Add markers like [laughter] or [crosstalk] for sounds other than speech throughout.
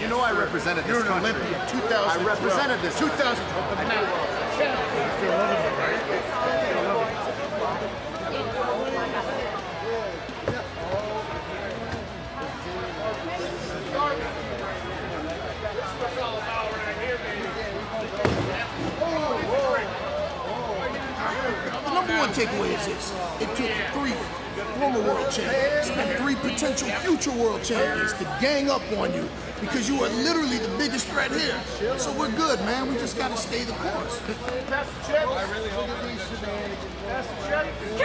You know I represented this You're an country. Olympian. 2012. I represented this 2012. One takeaway is this. It took three former world champions and three potential future world champions to gang up on you because you are literally the biggest threat here. So we're good, man. We just got to stay the course. Come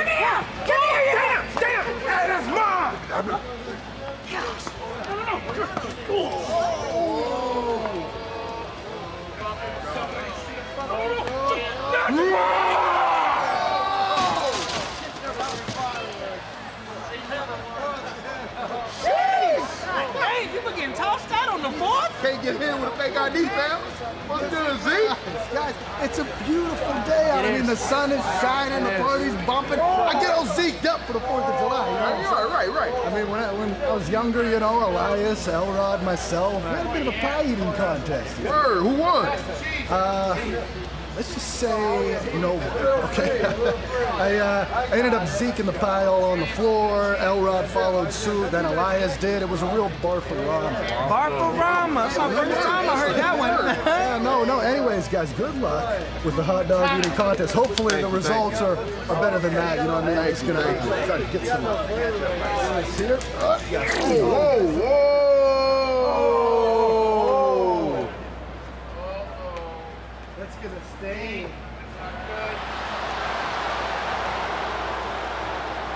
here! Come here, you! Damn! Damn! That is mine! Hey, Can't get in with a fake ID, fam. What's good, Zeke? Guys, it's a beautiful day out. I mean, the sun is shining, the party's bumping. I get all zeked up for the 4th of July. You know what I'm saying? Right, right, right. I mean, when I, when I was younger, you know, Elias, Elrod, myself, we had a bit of a pie eating contest. Word, who won? Uh, Let's just say no one, okay? [laughs] I, uh, I ended up zeking the pile on the floor. Elrod followed suit, then Elias did. It was a real barfarama. Barfarama. That's my first time I heard that one. [laughs] Yeah, no, no. Anyways, guys, good luck with the hot dog eating contest. Hopefully, the results are, are better than that. You know what I mean? It's gonna try to get some. See it? Whoa, whoa! That's gonna stain.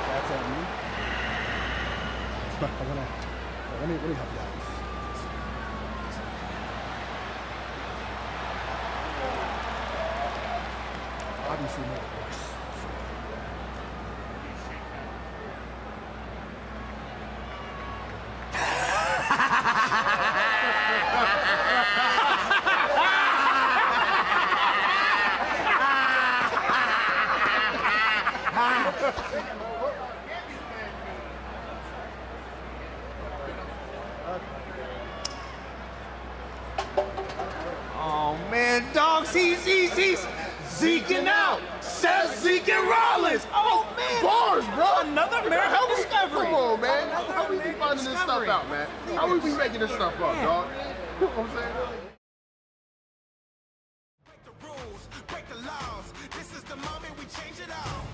That's on me. I'm gonna. Let me let me help you out. Obviously, made it worse. MCs, Zeke, and out. Says Zeke and Rollins. Oh, man. Bars, bro. Another American how we, discovery. Come on, man. Another how we be finding this stuff out, man? How we be making this stuff up, yeah. dog? You know what I'm saying? Break the rules, break the laws. This is the moment we change it all.